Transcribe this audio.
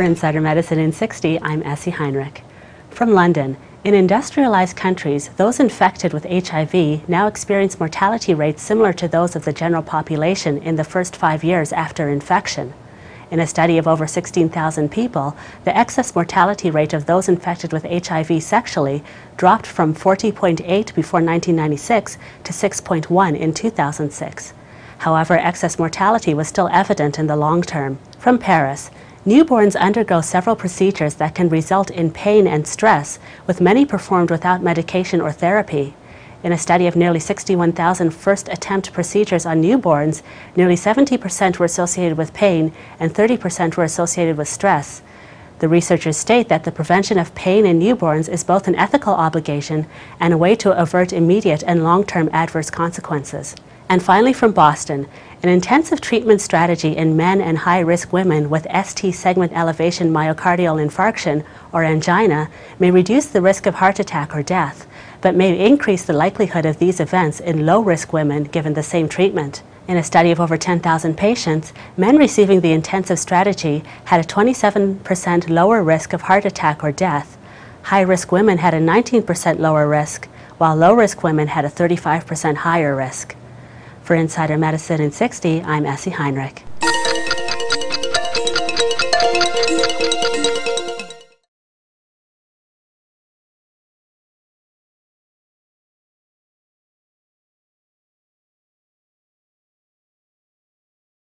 For Insider Medicine in 60, I'm Essie Heinrich. From London, in industrialized countries, those infected with HIV now experience mortality rates similar to those of the general population in the first five years after infection. In a study of over 16,000 people, the excess mortality rate of those infected with HIV sexually dropped from 40.8 before 1996 to 6.1 in 2006. However, excess mortality was still evident in the long term. From Paris, Newborns undergo several procedures that can result in pain and stress, with many performed without medication or therapy. In a study of nearly 61,000 first attempt procedures on newborns, nearly 70% were associated with pain and 30% were associated with stress. The researchers state that the prevention of pain in newborns is both an ethical obligation and a way to avert immediate and long-term adverse consequences. And finally from Boston, an intensive treatment strategy in men and high-risk women with ST segment elevation myocardial infarction or angina may reduce the risk of heart attack or death, but may increase the likelihood of these events in low-risk women given the same treatment. In a study of over 10,000 patients, men receiving the intensive strategy had a 27% lower risk of heart attack or death. High-risk women had a 19% lower risk, while low-risk women had a 35% higher risk. For Insider Medicine in 60, I'm Essie Heinrich.